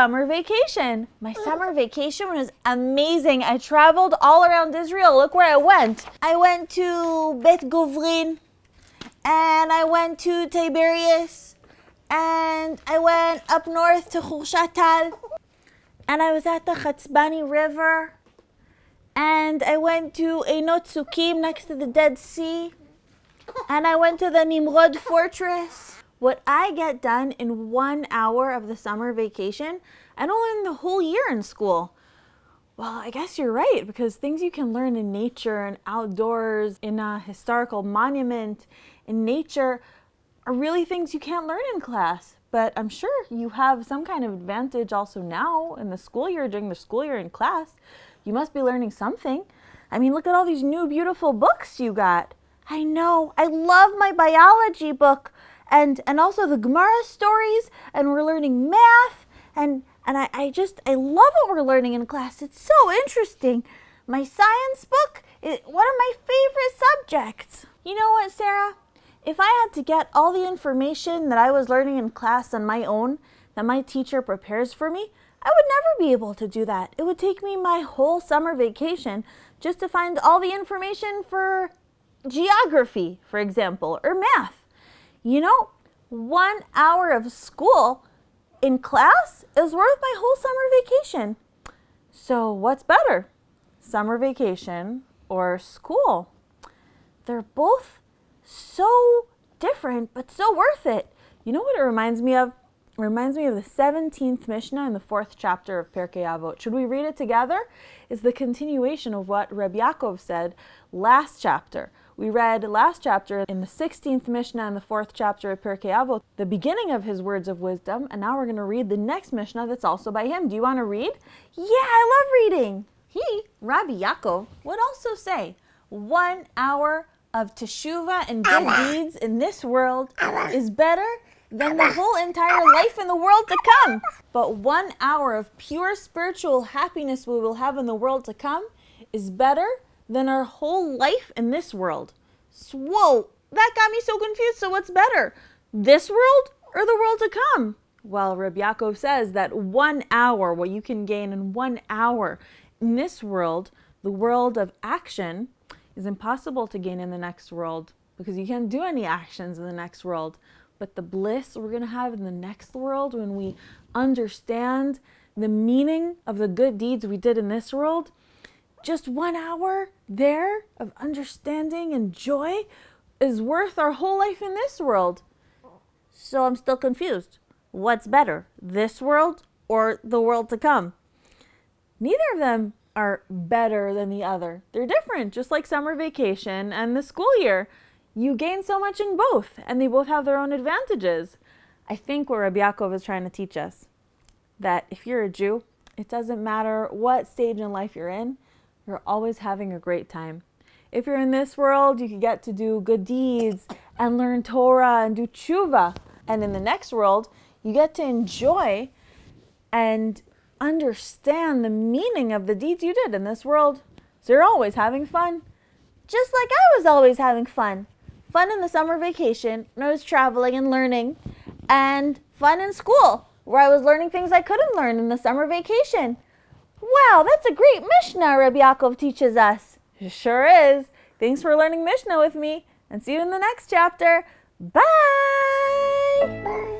summer vacation? My summer vacation was amazing. I traveled all around Israel. Look where I went. I went to Bet Guvrin, and I went to Tiberias, and I went up north to Hurshat Tal, and I was at the Chatzbani River, and I went to Einot Tzukim next to the Dead Sea, and I went to the Nimrod Fortress. What I get done in one hour of the summer vacation, I don't learn the whole year in school. Well, I guess you're right, because things you can learn in nature and outdoors, in a historical monument, in nature, are really things you can't learn in class. But I'm sure you have some kind of advantage also now in the school year, during the school year in class. You must be learning something. I mean, look at all these new beautiful books you got. I know. I love my biology book and and also the Gemara stories and we're learning math and and I, I just I love what we're learning in class. It's so interesting. My science book is one of my favorite subjects. You know what, Sarah? If I had to get all the information that I was learning in class on my own that my teacher prepares for me, I would never be able to do that. It would take me my whole summer vacation just to find all the information for geography, for example, or math. You know, one hour of school in class is worth my whole summer vacation. So, what's better, summer vacation or school? They're both so different, but so worth it. You know what it reminds me of? It reminds me of the 17th Mishnah in the fourth chapter of Pirkei Avot. Should we read it together? It's the continuation of what Reb Yaakov said last chapter. We read last chapter in the 16th Mishnah and the fourth chapter of Pirkei Avot, the beginning of his words of wisdom, and now we're going to read the next Mishnah that's also by him. Do you want to read? Yeah, I love reading. He, Rabbi Yaakov, would also say, one hour of teshuva and good deeds in this world is better than the whole entire life in the world to come. But one hour of pure spiritual happiness we will have in the world to come is better than our whole life in this world. Whoa, that got me so confused. So, what's better, this world or the world to come? Well, Reb Yaakov says that one hour, what you can gain in one hour in this world, the world of action, is impossible to gain in the next world because you can't do any actions in the next world. But the bliss we're going to have in the next world when we understand the meaning of the good deeds we did in this world just one hour there of understanding and joy is worth our whole life in this world. So I'm still confused. What's better, this world or the world to come? Neither of them are better than the other. They're different, just like summer vacation and the school year. You gain so much in both, and they both have their own advantages. I think what Rabbi Yaakov is trying to teach us that if you're a Jew, it doesn't matter what stage in life you're in, you're always having a great time. If you're in this world, you can get to do good deeds and learn Torah and do tshuva. And in the next world, you get to enjoy and understand the meaning of the deeds you did in this world. So you're always having fun. Just like I was always having fun. Fun in the summer vacation when I was traveling and learning, and fun in school where I was learning things I couldn't learn in the summer vacation. Wow, that's a great Mishnah Rabbi Yaakov teaches us. It sure is. Thanks for learning Mishnah with me, and see you in the next chapter. Bye! Bye.